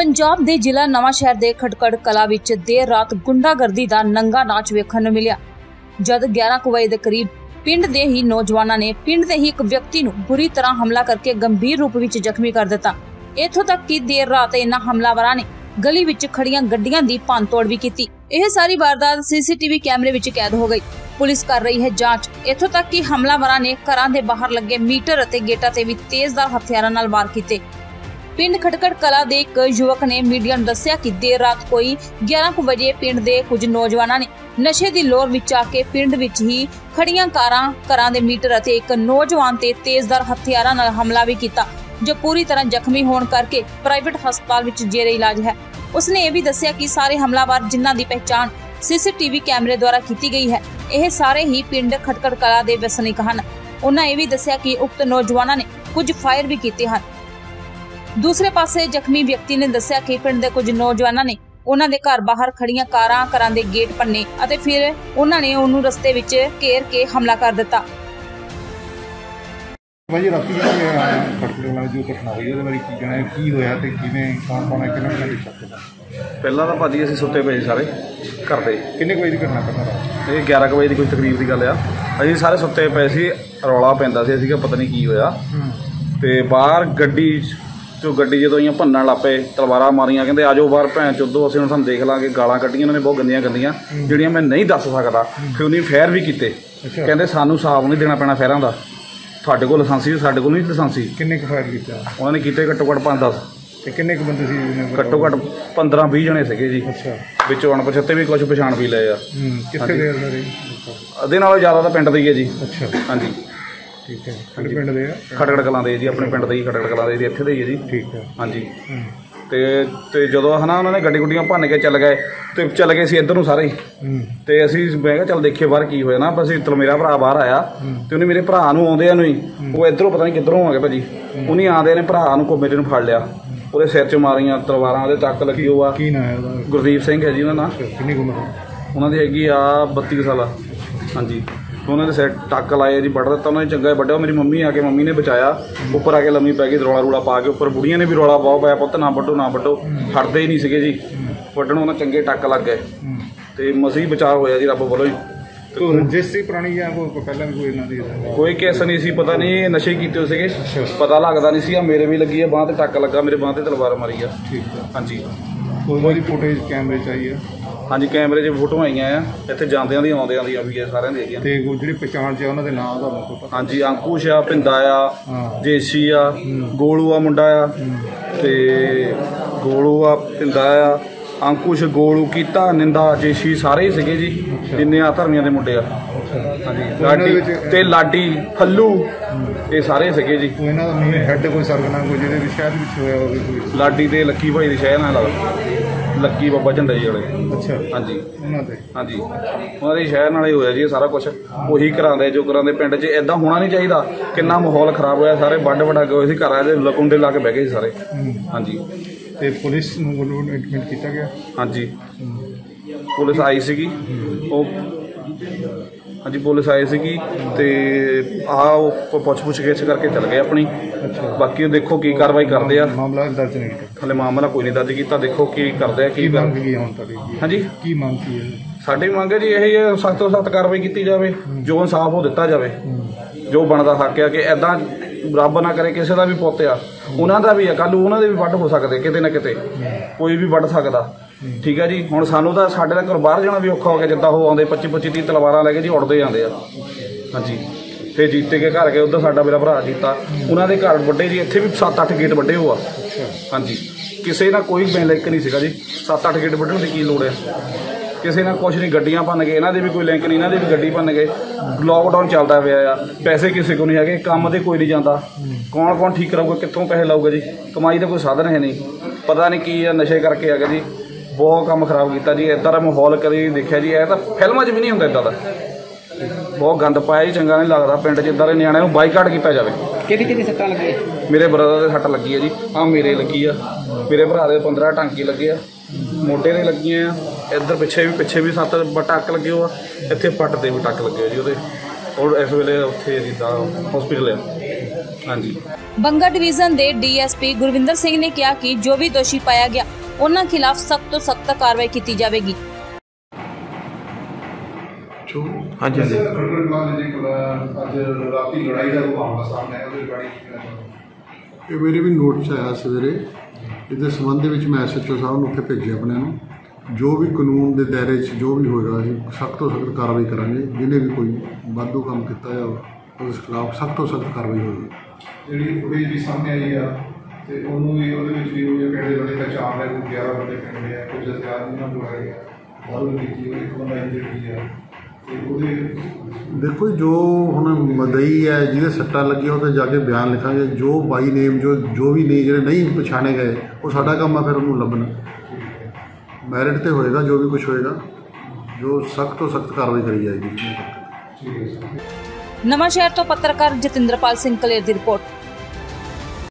ਪੰਜਾਬ ਦੇ ਜ਼ਿਲ੍ਹਾ ਨਵਾਂ ਸ਼ਹਿਰ ਦੇ ਖਟਕੜ ਕਲਾ ਵਿੱਚ ਦੇਰ ਰਾਤ ਗੁੰਡਾਗਰਦੀ ਦਾ ਨੰਗਾ ਨਾਚ ਵੇਖਣ ਨੂੰ ਮਿਲਿਆ। ਜਦ 11 ਵਜੇ ਦੇ ਕਰੀਬ ਪਿੰਡ ਦੇ ਹੀ ਨੌਜਵਾਨਾਂ ਨੇ ਪਿੰਡ ਦੇ ਹੀ ਇੱਕ ਵਿਅਕਤੀ ਨੂੰ ਬੁਰੀ ਤਰ੍ਹਾਂ ਹਮਲਾ ਕਰਕੇ ਗੰਭੀਰ ਰੂਪ ਵਿੱਚ ਜ਼ਖਮੀ ਕਰ ਦਿੱਤਾ। ਇੱਥੋਂ ਤੱਕ ਕਿ ਦੇਰ ਰਾਤ ਇਹਨਾਂ ਹਮਲਾਵਰਾਂ ਨੇ ਗਲੀ ਵਿੱਚ ਖੜੀਆਂ ਗੱਡੀਆਂ ਦੀ ਭੰਨਤੋੜ ਵੀ ਕੀਤੀ। ਇਹ ਸਾਰੀ ਵਾਰਦਾਤ ਸੀਸੀਟੀਵੀ ਕੈਮਰੇ ਵਿੱਚ ਕੈਦ ਹੋ ਗਈ। ਪੁਲਿਸ ਕਰ ਰਹੀ ਹੈ ਜਾਂਚ। ਇੱਥੋਂ ਤੱਕ ਕਿ ਹਮਲਾਵਰਾਂ ਨੇ ਘਰਾਂ ਦੇ ਬਾਹਰ ਲੱਗੇ ਮੀਟਰ ਅਤੇ ਗੇਟਾਂ ਤੇ ਵੀ ਤੇਜ਼ਧਾਰ ਹਥਿਆਰਾਂ ਨਾਲ ਵਾਰ ਕੀਤੇ। ਪਿੰਡ ਖਟਕੜ ਕਲਾ ਦੇ ਇੱਕ ਯੁਵਕ ਨੇ ਮੀਡੀਆ ਨੂੰ ਦੱਸਿਆ ਕਿ ਦੇਰ ਰਾਤ ਕੋਈ 11 ਕੁ ਵਜੇ ਪਿੰਡ ਦੇ ਕੁਝ ਨੌਜਵਾਨਾਂ ਨੇ ਨਸ਼ੇ ਦੀ ਲੋਰ ਵਿੱਚ ਆ ਕੇ ਪਿੰਡ ਵਿੱਚ ਹੀ ਖੜੀਆਂ ਕਾਰਾਂ, ਘਰਾਂ ਦੇ ਮੀਟਰ ਅਤੇ ਇੱਕ ਨੌਜਵਾਨ ਤੇ ਤੇਜ਼ਧਾਰ ਹਥਿਆਰਾਂ ਨਾਲ ਹਮਲਾ ਵੀ ਕੀਤਾ, ਜੋ ਪੂਰੀ ਤਰ੍ਹਾਂ ਜ਼ਖਮੀ ਹੋਣ ਕਰਕੇ ਪ੍ਰਾਈਵੇਟ ਹਸਪਤਾਲ ਵਿੱਚ ਜੇਰੇ ਇਲਾਜ ਹੈ। ਉਸਨੇ ਇਹ ਵੀ ਦੱਸਿਆ ਕਿ ਸਾਰੇ ਹਮਲਾਵਰ ਜਿਨ੍ਹਾਂ ਦੀ ਪਹਿਚਾਣ ਸੀਸੀਟੀਵੀ ਕੈਮਰੇ ਦੁਆਰਾ ਕੀਤੀ ਗਈ ਹੈ, ਇਹ ਸਾਰੇ ਹੀ ਪਿੰਡ ਖਟਕੜ ਕਲਾ ਦੇ ਵਸਨੀਕ ਹਨ। ਉਹਨਾਂ ਇਹ ਵੀ ਦੱਸਿਆ ਕਿ ਉਕਤ ਨੌਜਵਾਨਾਂ ਨੇ ਕੁਝ ਫਾਇਰ ਵੀ ਕੀਤੇ ਹਨ। ਦੂਸਰੇ ਪਾਸੇ ਜ਼ਖਮੀ ਵਿਅਕਤੀ ਨੇ ਦੱਸਿਆ ਕਿ ਪਿੰਡ ਦੇ ਕੁਝ ਨੌਜਵਾਨਾਂ ਨੇ ਉਹਨਾਂ ਦੇ ਘਰ ਬਾਹਰ ਖੜੀਆਂ ਕਾਰਾਂ ਘਰਾਂ ਦੇ ਗੇਟ ਪੰਨੇ ਅਤੇ ਫਿਰ ਉਹਨਾਂ ਨੇ ਉਹਨੂੰ ਰਸਤੇ ਵਿੱਚ ਘੇਰ ਕੇ ਹਮਲਾ ਕਰ ਦਿੱਤਾ। ਭਾਜੀ ਰਾਤੀ ਜਿਹੜੇ ਖਟਕੜੇ ਵਾਲੀ ਜੋ ਘਟਨਾ ਹੋਈ ਉਹਦੇ ਬਾਰੇ ਕੀ ਕਹਿਣਾ ਹੈ? ਕੀ ਹੋਇਆ ਤੇ ਕਿਵੇਂ ਕੌਣ ਕੌਣ ਹੈ ਕਿਹਨਾਂ ਕਿਹਨਾਂ ਦੀ ਸ਼ੱਕ ਹੈ ਪਹਿਲਾਂ ਤਾਂ ਭਾਜੀ ਅਸੀਂ ਸੁੱਤੇ ਪਏ ਸੀ ਸਾਰੇ ਘਰ ਦੇ। ਕਿੰਨੇ ਕੁ ਵਜੇ ਦੀ ਘਟਨਾ ਪਤਾ ਰਹਾ ਇਹ 11 ਕੁ ਵਜੇ ਦੀ ਕੋਈ ਤਕਰੀਬ ਦੀ ਗੱਲ ਆ। ਅਸੀਂ ਸਾਰੇ ਸੁੱਤੇ ਪਏ ਸੀ ਰੌਲਾ ਪੈਂਦਾ ਸੀ ਅਸੀਂ ਕਿਹਾ ਪਤਾ ਨਹੀਂ ਕੀ ਹੋਇਆ। ਤੇ ਬਾਹਰ ਗੱਡੀ ਚੋਂ ਗੱਡੀ ਜਦੋਂ ਆਈਆਂ ਭੰਨਣ ਲੱਪੇ ਤਲਵਾਰਾਂ ਮਾਰੀਆਂ ਕਹਿੰਦੇ ਆਜੋ ਬਾਹਰ ਭੈਣ ਚੋਦੋ ਅਸੀਂ ਹੁਣ ਤੁਹਾਨੂੰ ਦੇਖ ਲਾਂਗੇ ਗਾਲਾਂ ਕੱਢੀਆਂ ਉਹਨਾਂ ਨੇ ਬਹੁਤ ਗੰਦੀਆਂ ਗੰਦੀਆਂ ਜਿਹੜੀਆਂ ਮੈਂ ਨਹੀਂ ਦੱਸ ਸਕਦਾ ਫਿਰ ਉਹਨੇ ਫੇਰ ਵੀ ਕੀਤੇ। ਕਹਿੰਦੇ ਸਾਨੂੰ ਸਾਫ਼ ਨਹੀਂ ਦੇਣਾ ਪੈਣਾ ਫੇਰਾਂ ਦਾ। ਤੁਹਾਡੇ ਕੋਲ ਲਾਇਸੈਂਸੀ ਸਾਡੇ ਕੋਲ ਨਹੀਂ ਲਾਇਸੈਂਸੀ। ਕਿੰਨੇ ਕੁ ਫਾਇਰ ਕੀਤਾ? ਉਹਨਾਂ ਨੇ ਕੀਤੇ ਘੱਟੋ ਘੱਟ 5-10 ਤੇ ਕਿੰਨੇ ਕੁ ਬੰਦੇ ਸੀ ਘੱਟੋ ਘੱਟ 15-20 ਜਣੇ ਸੀਗੇ ਜੀ। ਅੱਛਾ। ਵਿੱਚੋਂ ਅਣਪਛਾਤੇ ਵੀ ਕੁਝ ਪਛਾਣ ਵੀ ਲਏ ਆ। ਹੂੰ ਕਿੱਥੇ ਦੇ ਆ ਸਾਰੇ? ਅੱਧੇ ਨਾਲੋਂ ਜ਼ਿਆਦਾ ਤਾਂ ਪਿੰਡ ਦੇ ਹੀ ਹੈ ਜੀ। ਅੱਛਾ। ਹਾਂਜੀ। ਠੀਕ ਹੈ। ਕਿਹੜੇ ਪਿੰਡ ਦੇ ਆ? ਖਟਕੜ ਕਲਾਂ ਦੇ ਜੀ ਆਪਣੇ ਪਿੰਡ ਦੇ ਹੀ ਖਟਕੜ ਕਲਾਂ ਦੇ ਜੀ ਇੱਥੇ ਦੇ ਹੀ ਹੈ ਜੀ। ਠੀਕ ਹੈ। ਹਾਂਜੀ। ਤੇ ਤੇ ਜਦੋਂ ਹਨਾ ਉਹਨਾਂ ਨੇ ਗੱਡੀ ਗੁੱਡੀਆਂ ਭੰਨ ਕੇ ਚੱਲ ਗਏ ਤੇ ਚੱਲ ਗਏ ਸੀ ਇੱਧਰ ਨੂੰ ਸਾਰੇ। ਹੀ। ਤੇ ਅਸੀਂ ਮੈਂ ਕਿਹਾ ਚੱਲ ਦੇਖੀਏ ਬਾਹਰ ਕੀ ਹੋਇਆ ਨਾ ਬਸ ਚਲੋ ਮੇਰਾ ਭਰਾ ਬਾਹਰ ਆਇਆ ਤੇ ਉਹਨੇ ਮੇਰੇ ਭਰਾ ਨੂੰ ਆਉਂਦਿਆਂ ਨੂੰ ਹੀ ਉਹ ਇੱਧਰੋਂ ਪਤਾ ਨਹੀਂ ਕਿੱਧਰੋਂ ਆ ਗਏ ਭਾਜੀ ਉਹਨੇ ਆਂਦੇ ਨੇ ਭਰਾ ਨੂੰ ਕੋ ਮੇਰੇ ਨੂੰ ਫੜ ਲਿਆ। ਉਹਦੇ ਸਿਰ 'ਚ ਮਾਰੀਆਂ ਤਲਵਾਰਾਂ ਉਹਦੇ ਟੱਕ ਲੱਗੀ ਉਹ ਆ। ਕੀ ਨਾਂ ਹੈ ਉਹਦਾ? ਗੁਰਦੀਪ ਸਿੰਘ ਹੈ ਜੀ ਉਹਨਾਂ ਦਾ ਕਿੰਨੀ ਕੁ ਉਮਰ ਹੈ? ਉਹਨਾਂ ਦੀ ਹੈਗੀ ਆ 32 ਸਾਲ ਹਾਂਜੀ। ਤੇ ਉਹਨਾਂ ਦੇ ਸਿਰ ਟੱਕ ਲਾਏ ਜੀ ਵੱਢ ਦਿੱਤਾ ਉਹਨਾਂ ਨੇ ਚੰਗਾ ਵੱਢਿਆ ਮੇਰੀ ਮੰਮੀ ਆ ਕੇ ਮੰਮੀ ਨੇ ਬਚਾਇਆ। ਉੱਪਰ ਆ ਕੇ ਲੰਮੀ ਪੈ ਗਈ ਰੌਲਾ ਰੂਲਾ ਪਾ ਕੇ ਉੱਪਰ ਬੁੜੀਆਂ ਨੇ ਵੀ ਰੌਲਾ ਬਹੁਤ ਪਾਇਆ ਪੁੱਤ ਨਾ ਵੱਢੋ ਨਾ ਵੱਢੋ। ਹਟਦੇ ਹੀ ਨਹੀਂ ਸੀਗੇ ਜੀ। ਵੱਢਣ ਉਹਨਾਂ ਚੰਗੇ ਟੱਕ ਲੱਗ ਗਏ। ਤੇ ਮਸੀਂ ਬਚਾਅ ਹੋਇਆ ਜੀ ਰੱਬ ਵੱਲੋਂ ਹੀ। ਤੋ ਪੁਰਾਣੀ ਜਾਂ ਕੋਈ ਪਹਿਲਾਂ ਵੀ ਕੋਈ ਇਹਨਾਂ ਦੀ ਕੋਈ ਕੇਸ ਨਹੀਂ ਸੀ ਪਤਾ ਨਹੀਂ ਨਸ਼ੇ ਕੀਤੇ ਸੀਗੇ। ਪਤਾ ਲੱਗਦਾ ਨਹੀਂ ਸੀ ਆ ਮੇਰੇ ਵੀ ਲੱਗੀ ਆ ਬਾਂਹ ਤੇ ਟੱਕ ਲੱਗਾ ਮੇਰੇ ਬਾਂਹ ਤੇ ਤਲਵਾਰ ਮਾਰੀ ਆ। ਠੀਕ ਹਾਂਜੀ। ਕੋਈ ਉਹਦੀ ਫੁਟੇਜ ਕੈਮਰੇ ਚ ਆਈ ਹੈ ਹਾਂਜੀ ਕੈਮਰੇ 'ਚ ਫੋਟੋਆਂ ਆਈਆਂ ਆ। ਇੱਥੇ ਜਾਂਦਿਆਂ ਦੀ ਆਉਂਦਿਆਂ ਦੀਆਂ ਵੀ ਆ ਸਾਰਿਆਂ ਦੀਆਂ ਹੈਗੀਆਂ। ਤੇ ਉਹ ਜਿਹੜੀ ਪਛਾਣ ਚ ਆ ਉਹਨਾਂ ਦੇ ਨਾਮ ਦਾ ਮੈਨੂੰ ਪਤਾ। ਹਾਂਜੀ ਅੰਕੁਸ਼ ਆ ਪਿੰਦਾ ਆ। ਜੇਸੀ ਆ ਗੋਲੂ ਆ ਮੁੰਡਾ ਆ। ਤੇ ਗੋਲੂ ਆ ਪਿੰਦਾ ਆ ਅੰਕੁਸ਼ ਗੋਲੂ ਕੀਤਾ ਨਿੰਦਾ ਜੇਸੀ ਸਾਰੇ ਹੀ ਸੀਗੇ ਜੀ। ਜਿੰਨੇ ਆ ਧਰਮੀਆਂ ਦੇ ਮੁੰਡੇ ਆ। ਹਾਂਜੀ ਦੇ ਲਾਡੀ ਤੇ ਲਾਡੀ ਫੱਲੂ ਇਹ ਸਾਰੇ ਸੀਗੇ ਜੀ। ਕੋਈ ਇਹਨਾਂ ਦਾ ਮੇਨ ਹੈੱਡ ਕੋਈ ਸਰਗਨਾ ਕੋਈ ਜਿਹਦੇ ਵੀ ਸ਼ਾਇਦ ਵਿੱਚ ਹੋਇਆ ਹੋਵੇ ਕੋਈ। ਲਾਡੀ ਤੇ ਲੱਕੀ ਭਾਈ ਦੇ ਸ਼ਹਿਰ ਨਾਲ ਲੱਗਦਾ। ਲੱਕੀ ਬਾਬਾ ਝੰਡਾ ਜੀ ਵਾਲੇ। ਅੱਛਾ। ਹਾਂਜੀ। ਉਹਨਾਂ ਤੇ ਹਾਂਜੀ। ਉਹਨਾਂ ਦੇ ਸ਼ਹਿਰ ਨਾਲ ਹੀ ਹੋਇਆ ਜੀ ਇਹ ਸਾਰਾ ਕੁਝ ਉਹੀ ਕਰਾਉਂਦੇ ਜੋ ਕਰਾਉਂਦੇ ਪਿੰਡ 'ਚ ਐਦਾਂ ਹੋਣਾ ਨਹੀਂ ਚਾਹੀਦਾ। ਕਿੰਨਾ ਮਾਹੌਲ ਖਰਾਬ ਹੋਇਆ ਸਾਰੇ ਵੱਡ ਵੱਡਾ ਗਏ ਸੀ ਘਰਾਂ ਦੇ ਲਕੁੰਡੇ ਲਾ ਕੇ ਬਹਿ ਗਏ ਸੀ ਸਾਰੇ। ਹਾਂਜੀ। ਤੇ ਪੁਲਿਸ ਨੂੰ ਇਨਵੈਸਟਮੈਂਟ ਕੀਤਾ ਗਿਆ? ਹਾਂਜੀ। ਪੁਲਿਸ ਆਈ ਸੀਗੀ। ਉਹ ਹਾਂਜੀ ਪੁਲਿਸ ਆਈ ਸੀਗੀ ਤੇ ਆ ਉਹ ਪੁੱਛ ਪੁੱਛ ਕੇ ਕਰਕੇ ਚੱਲ ਗਏ ਆਪਣੀ। ਬਾਕੀ ਉਹ ਦੇਖੋ ਕੀ ਕਾਰਵਾਈ ਕਰਦੇ ਆ। ਮਾਮਲਾ ਦਰਜ ਨਹੀਂ ਕੀਤਾ। ਹਲੇ ਮਾਮਲਾ ਕੋਈ ਨਹੀਂ ਦਰਜ ਕੀਤਾ ਦੇਖੋ ਕੀ ਕਰਦੇ ਆ ਕੀ ਮੰਗ ਹੈ ਹੁਣ ਤੁਹਾਡੀ? ਹਾਂਜੀ। ਕੀ ਮੰਗ ਕੀ ਹੈ? ਸਾਡੀ ਮੰਗ ਹੈ ਜੀ ਇਹ ਹੈ ਸਖਤ ਤੋਂ ਸਖਤ ਕਾਰਵਾਈ ਕੀਤੀ ਜਾਵੇ ਜੋ ਇਨਸਾਫ ਉਹ ਦਿੱਤਾ ਜਾਵੇ। ਜੋ ਬਣਦਾ ਹੱਕ ਆ ਕਿ ਐਦਾਂ ਰੱਬ ਨਾ ਕਰੇ ਕਿਸੇ ਦਾ ਵੀ ਪੁੱਤ ਆ ਉਹਨਾਂ ਦਾ ਵੀ ਆ ਕੱਲ ਉਹਨਾਂ ਦੇ ਵੀ ਵੱਢ ਹੋ ਸਕਦੇ ਕਿਤੇ ਨਾ ਕਿਤੇ। ਕੋਈ ਵੀ ਵੱਢ ਸਕਦਾ। ਠੀਕ ਹੈ ਜੀ? ਹੁਣ ਸਾਨੂੰ ਤਾਂ ਸਾਡੇ ਦਾ ਘਰ ਬਾਹਰ ਜਾਣਾ ਵੀ ਔਖਾ ਹੋ ਗਿਆ, ਜਿੱਦਾਂ ਉਹ ਆਉਂਦੇ 25 25 30 ਤਲਵਾਰਾਂ ਲੈ ਕੇ ਜੀ ਉੜਦੇ ਜਾਂਦੇ ਆ। ਹਾਂਜੀ। ਤੇ ਜੀਤੇ ਕੇ ਘਰ ਗਏ, ਉਧਰ ਸਾਡਾ ਮੇਰਾ ਭਰਾ ਜੀਤਾ। ਉਹਨਾਂ ਦੇ ਘਰ ਵੱਡੇ ਜੀ, ਇੱਥੇ ਵੀ 7-8 ਗੇਟ ਵੱਡੇ ਹੋ ਆ ਹਾਂਜੀ। ਕਿਸੇ ਨਾਲ ਕੋਈ ਲਿੰਕ ਨਹੀਂ ਸੀਗਾ ਜੀ। 7-8 ਗੇਟ ਵੱਢਣ ਦੀ ਕੀ ਲੋੜ ਹੈ? ਕਿਸੇ ਨਾਲ ਕੁਛ ਨਹੀਂ, ਗੱਡੀਆਂ ਭੰਨ ਗਏ, ਇਹਨਾਂ ਦੇ ਵੀ ਕੋਈ ਲਿੰਕ ਨਹੀਂ, ਇਹਨਾਂ ਦੇ ਵੀ ਗੱਡੀ ਭੰਨ ਗਏ। ਲੋਕਡਾਊਨ ਚੱਲਦਾ ਪਿਆ ਆ। ਪੈਸੇ ਕਿਸੇ ਕੋਲ ਨਹੀਂ ਹੈਗੇ, ਕੰਮ ਤੇ ਕੋਈ ਨਹੀਂ ਜਾਂਦਾ। ਕੌਣ ਕੌਣ ਠੀਕ ਕਰਾਊਗਾ ਕਿੱਥੋਂ ਪੈਸੇ ਲਾਊਗਾ ਜੀ? ਕਮਾਈ ਦਾ ਕੋਈ ਸਾਧਨ ਹੈ ਨਹੀਂ। ਪਤਾ ਨਹੀਂ ਕੀ ਆ, ਨਸ਼ੇ ਕਰਕੇ ਹੈਗਾ ਜੀ। ਬਹੁਤ ਕੰਮ ਖਰਾਬ ਕੀਤਾ ਜੀ ਇਦਾਂ ਦਾ ਮਾਹੌਲ ਕਦੇ ਦੇਖਿਆ ਜੀ ਇਹ ਤਾਂ ਫਿਲਮਾਂ 'ਚ ਵੀ ਨਹੀਂ ਹੁੰਦਾ ਇਦਾਂ ਦਾ। ਬਹੁਤ ਗੰਦ ਪਾਇਆ ਜੀ ਚੰਗਾ ਨਹੀਂ ਲੱਗਦਾ ਪਿੰਡ 'ਚ ਇਦਾਂ ਦੇ ਨਿਆਣਿਆਂ ਨੂੰ ਬਾਈਕਾਟ ਕੀਤਾ ਜਾਵੇ। ਕਿਹਦੀ ਕਿਹਦੀ ਸੱਟਾਂ ਲੱਗੀਆਂ? ਮੇਰੇ ਬ੍ਰਦਰ ਦੇ ਸੱਟ ਲੱਗੀ ਹੈ ਜੀ ਆ ਮੇਰੇ ਲੱਗੀ ਆ। ਮੇਰੇ ਭਰਾ ਦੇ 15 ਟਾਂਕੀ ਲੱਗੇ ਆ ਮੋਢੇ ਦੇ ਲੱਗੀਆਂ ਆ ਇੱਧਰ ਪਿੱਛੇ ਵੀ ਪਿੱਛੇ ਵੀ ਸੱਤ ਟੱਕ ਲੱਗੇ ਹੋ ਆ ਇੱਥੇ ਪੱਟ ਤੇ ਵੀ ਟੱਕ ਲੱਗੇ ਜੀ ਉਹਦੇ। ਔਰ ਇਸ ਵੇਲੇ ਉੱਥੇ ਜਿੱਦਾਂ ਹਸਪੀਟਲ ਆ। ਹਾਂਜੀ। ਬੰਗਾ ਡਿਵੀਜ਼ਨ ਦੇ ਡੀਐਸਪੀ ਗੁਰਵਿੰਦਰ ਸਿੰਘ ਨੇ ਕਿਹਾ ਕਿ ਜੋ ਵੀ ਦੋਸ਼ੀ ਪਾਇਆ ਗਿਆ ਉਹਨਾਂ ਖਿਲਾਫ ਸਖਤ ਤੋਂ ਸਖਤ ਕਾਰਵਾਈ ਕੀਤੀ ਜਾਵੇਗੀ। ਹਾਂਜੀ ਹਾਂਜੀ। ਖੜਕੜ ਕਲਾਂ ਦੇ ਕੋਲ ਅੱਜ ਰਾਤੀ ਲੜਾਈ ਦਾ ਕੋਈ ਮਾਮਲਾ ਸਾਹਮਣੇ ਆਇਆ ਉਹਦੇ ਰਿਗਾਰਡਿੰਗ ਕੀ ਕਹਿਣਾ ਚਾਹੁੰਦੇ ਇਹ ਮੇਰੇ ਵੀ ਨੋਟ 'ਚ ਆਇਆ ਸਵੇਰੇ। ਇਹਦੇ ਸੰਬੰਧ ਦੇ ਵਿੱਚ ਮੈਂ ਐਸਐਚਓ ਸਾਹਿਬ ਨੂੰ ਉੱਥੇ ਭੇਜਿਆ ਆਪਣੇ ਨੂੰ। ਜੋ ਵੀ ਕਾਨੂੰਨ ਦੇ ਦਾਇਰੇ 'ਚ ਜੋ ਵੀ ਹੋਏਗਾ ਅਸੀਂ ਸਖਤ ਤੋਂ ਸਖਤ ਕਾਰਵਾਈ ਕਰਾਂਗੇ। ਜਿਹਨੇ ਵੀ ਕੋਈ ਵਾਧੂ ਕੰਮ ਕੀਤਾ ਹੈ ਉਸ ਖਿਲਾਫ ਸਖਤ ਤੋਂ ਸਖਤ ਕਾਰਵਾਈ ਹੋਏਗੀ। ਜਿਹੜੀ ਫੁਟੇਜ ਵੀ ਸਾਹਮਣੇ ਆਈ ਆ ਤੇ ਉਹਨੂੰ ਵੀ ਉਹਦੇ ਵਿੱਚ ਵੀ ਉਹ ਕਿਹੜੇ ਬੰਦੇ ਪਹਿਚਾਣ ਲੈ ਕੋਈ 11 ਬੰਦੇ ਪਿੰਡ ਆ ਕੁਝ ਹਥਿਆਰ ਉਹਨਾਂ ਕੋਲ ਹੈਗੇ ਆ ਦਾਰੂ ਕੀਤੀ ਉਹ ਇੱਕ ਬੰਦਾ ਇੰਜਰਡ ਵੀ ਆ ਤੇ ਉਹਦੇ ਦੇਖੋ ਜੀ, ਜੋ ਹੁਣ ਮਦਈ ਹੈ ਜਿਹਦੇ ਸੱਟਾਂ ਲੱਗੀਆਂ ਉਹ ਤੇ ਜਾ ਕੇ ਬਿਆਨ ਲਿਖਾਂਗੇ। ਜੋ ਬਾਈ ਨੇਮ ਜੋ ਜੋ ਵੀ ਨਹੀਂ ਜਿਹੜੇ ਨਹੀਂ ਪਛਾਣੇ ਗਏ ਉਹ ਸਾਡਾ ਕੰਮ ਆ ਫਿਰ ਉਹਨੂੰ ਲੱਭਣਾ। ਮੈਰਿਟ ਤੇ ਹੋਏਗਾ ਜੋ ਵੀ ਕੁਝ ਹੋਏਗਾ ਜੋ ਸਖਤ ਤੋਂ ਸਖਤ ਕਾਰਵਾਈ ਕਰੀ ਜਾਏਗੀ। ਨਵਾਂ ਸ਼ਹਿਰ ਤੋਂ ਪੱਤਰਕਾਰ ਜਤਿੰਦਰਪਾਲ ਸਿੰਘ ਕਲੇਰ ਦੀ ਰਿਪੋਰਟ।